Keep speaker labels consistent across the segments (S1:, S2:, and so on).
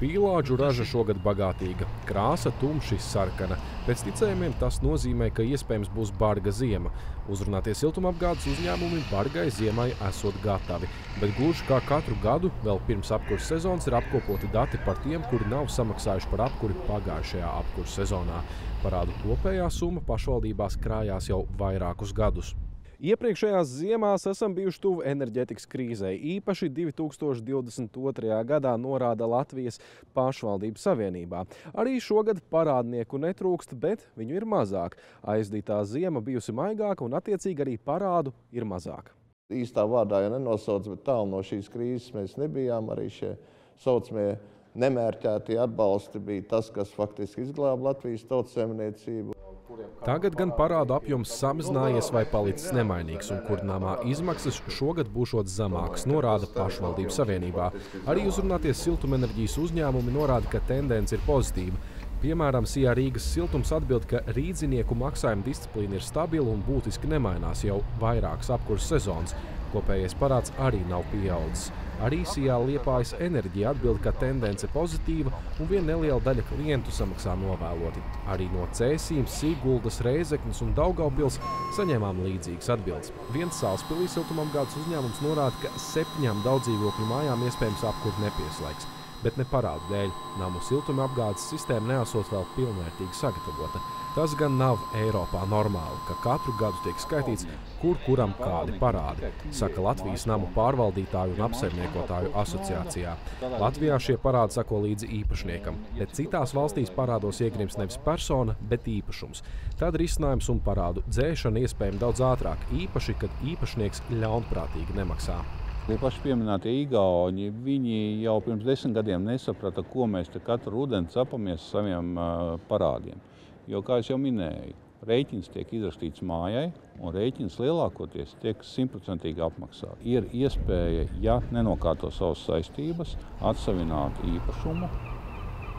S1: Pīlāģu raža šogad bagātīga, krāsa tumši sarkana. Pēc ticējumiem tas nozīmē, ka iespējams būs barga ziema. Uzrunātie siltumapgādes uzņēmumi bargai ziemai esot gatavi. Bet gluži kā katru gadu, vēl pirms apkurses sezonas ir apkopoti dati par tiem, kuri nav samaksājuši par apkuri pagājušajā apkurses sezonā. Parādu kopējā summa pašvaldībās krājās jau vairākus gadus. Iepriekšējās ziemās esam bijuši tuvu enerģetikas krīzei. Īpaši 2022. gadā norāda Latvijas pašvaldības savienībā. Arī šogad parādnieku netrūkst, bet viņu ir mazāk. Aizdītā ziema bijusi maigāka un attiecīgi arī parādu ir mazāk.
S2: Īstā vārdā ja nenosauc, bet tālu no šīs krīzes mēs nebijām. Arī šie saucamie nemērķētie atbalsti bija tas, kas faktiski izglāba Latvijas tautsēmniecību.
S1: Tagad gan parādu apjoms samazinājies vai palicis nemainīgs, un kurināmā izmaksas šogad būšot zemākas, norāda pašvaldību savienībā. Arī uzrunāties siltumenerģijas uzņēmumi norāda, ka tendence ir pozitīva. Piemēram, Sijā Rīgas siltums atbild, ka rīdzinieku maksājuma disciplīna ir stabila un būtiski nemainās jau vairākas apkurses sezonas. Kopējais parāds arī nav pieaudzis. Arī Sijā Liepājas enerģija atbild, ka tendence pozitīva un viena neliela daļa klientu samaksā novēloti. Arī no Cēsīm, Siguldas, Reizeknas un Daugavpils saņēmām līdzīgas atbildes. Viens Sālspilī siltumapgādes uzņēmums norāda, ka septiņām daudzdzīvokļu mājām iespējams apkurt nepieslēgs. Bet ne parādu dēļ namu siltuma apgādes sistēma neesot vēl pilnvērtīgi sagatavota. Tas gan nav Eiropā normāli, ka katru gadu tiek skaitīts, kur kuram kādi parādi, saka Latvijas namu pārvaldītāju un apsaimniekotāju asociācijā. Latvijā šie parādi sako līdzi īpašniekam, bet citās valstīs parādos iegrims nevis persona, bet īpašums. Tad risinājums un parādu dzēšana iespējami daudz ātrāk, īpaši, kad īpašnieks ļaunprātīgi nemaksā.
S3: Tie paši pieminētie īgauni, viņi jau pirms desmit gadiem nesaprata, ko mēs katru rudeni cepamies saviem parādiem. Jo, kā jau minēju, rēķins tiek izrakstīts mājai, un rēķins lielākoties tiek simtprocentīgi apmaksāts. Ir iespēja, ja nenokārto savas saistības, atsavināt īpašumu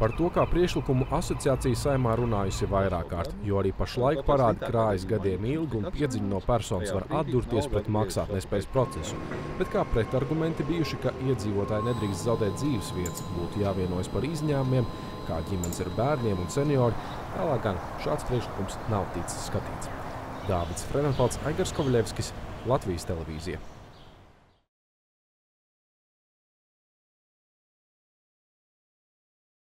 S1: Par to, kā priekšlikumu asociācija saimā runājusi vairāk kārt, jo arī pašlaik parādi krājas gadiem ilgi un piedziņa no personas var atdurties pret maksātnespējas procesu. Bet kā pretargumenti bijuši, ka iedzīvotāji nedrīkst zaudēt dzīves vietas, būtu jāvienojas par izņēmumiem, kā ģimenes ar bērniem un seniori, tālāk gan šāds priekšlikums nav ticis skatīts. Dāvids Frenenfalds, Aigars Kovļevskis, Latvijas televīzija.